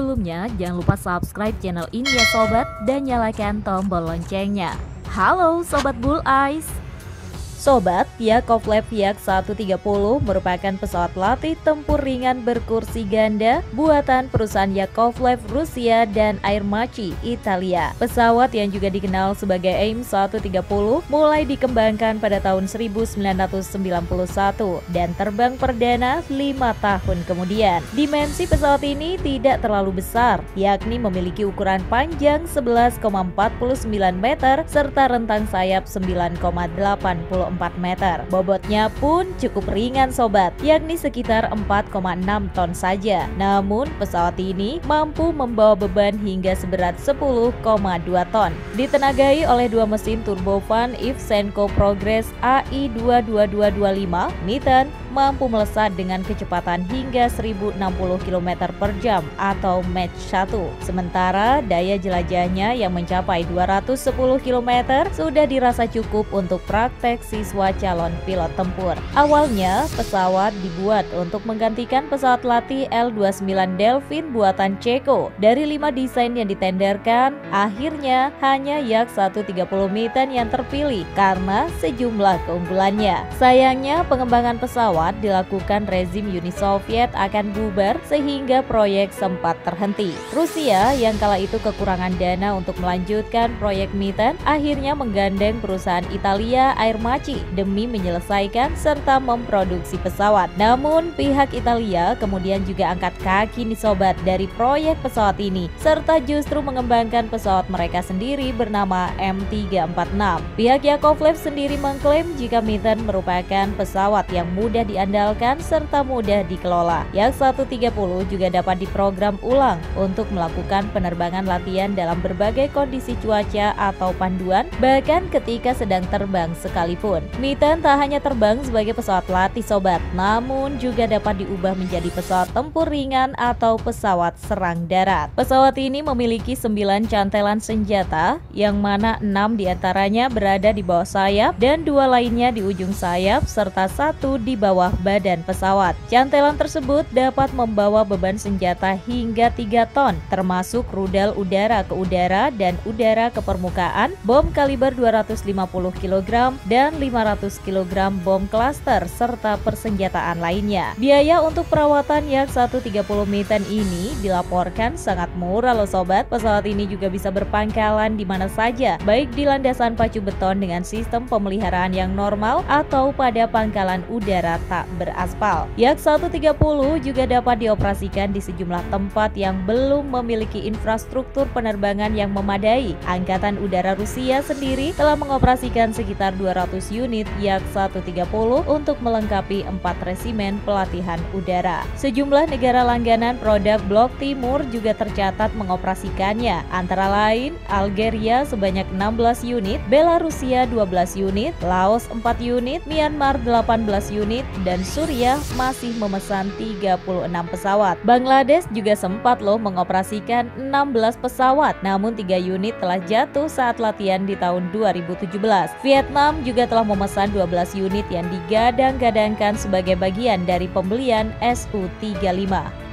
Sebelumnya, jangan lupa subscribe channel ini ya sobat dan nyalakan tombol loncengnya. Halo Sobat Bull Eyes! Sobat, Yakovlev Yak 130 merupakan pesawat latih tempur ringan berkursi ganda buatan perusahaan Yakovlev Rusia dan Air Machi Italia. Pesawat yang juga dikenal sebagai AIM 130 mulai dikembangkan pada tahun 1991 dan terbang perdana 5 tahun kemudian. Dimensi pesawat ini tidak terlalu besar, yakni memiliki ukuran panjang 11,49 meter serta rentang sayap 9,80 meter. Bobotnya pun cukup ringan sobat, yakni sekitar 4,6 ton saja. Namun pesawat ini mampu membawa beban hingga seberat 10,2 ton. Ditenagai oleh dua mesin turbofan Ivsenco Progress AI22225 Nitan mampu melesat dengan kecepatan hingga 1060 km per jam atau Mach 1. Sementara daya jelajahnya yang mencapai 210 km sudah dirasa cukup untuk praktek siswa calon pilot tempur. Awalnya, pesawat dibuat untuk menggantikan pesawat latih L-29 Delfin buatan Ceko. Dari lima desain yang ditenderkan, akhirnya hanya Yak 130 Miten yang terpilih karena sejumlah keunggulannya. Sayangnya, pengembangan pesawat dilakukan rezim Uni Soviet akan bubar sehingga proyek sempat terhenti. Rusia yang kala itu kekurangan dana untuk melanjutkan proyek Miten akhirnya menggandeng perusahaan Italia Air Maci demi menyelesaikan serta memproduksi pesawat. Namun pihak Italia kemudian juga angkat kaki nih sobat dari proyek pesawat ini serta justru mengembangkan pesawat mereka sendiri bernama M346. Pihak Yakovlev sendiri mengklaim jika Mitten merupakan pesawat yang mudah diandalkan serta mudah dikelola. Yang 130 juga dapat diprogram ulang untuk melakukan penerbangan latihan dalam berbagai kondisi cuaca atau panduan bahkan ketika sedang terbang sekalipun. Titan tak hanya terbang sebagai pesawat latih sobat, namun juga dapat diubah menjadi pesawat tempur ringan atau pesawat serang darat. Pesawat ini memiliki 9 cantelan senjata, yang mana 6 di antaranya berada di bawah sayap dan dua lainnya di ujung sayap, serta satu di bawah badan pesawat. Cantelan tersebut dapat membawa beban senjata hingga 3 ton, termasuk rudal udara ke udara dan udara ke permukaan, bom kaliber 250 kg dan 500 kg bom cluster serta persenjataan lainnya. Biaya untuk perawatan Yak 130 Miten ini dilaporkan sangat murah loh sobat. Pesawat ini juga bisa berpangkalan di mana saja, baik di landasan pacu beton dengan sistem pemeliharaan yang normal atau pada pangkalan udara tak beraspal. Yak 130 juga dapat dioperasikan di sejumlah tempat yang belum memiliki infrastruktur penerbangan yang memadai. Angkatan Udara Rusia sendiri telah mengoperasikan sekitar 200 unit Yak 130 untuk melengkapi empat resimen pelatihan udara. Sejumlah negara langganan produk Blok Timur juga tercatat mengoperasikannya, antara lain Algeria sebanyak 16 unit, Belarusia 12 unit, Laos 4 unit, Myanmar 18 unit, dan Suriah masih memesan 36 pesawat. Bangladesh juga sempat loh mengoperasikan 16 pesawat, namun 3 unit telah jatuh saat latihan di tahun 2017. Vietnam juga telah memesan 12 unit yang digadang-gadangkan sebagai bagian dari pembelian Su-35.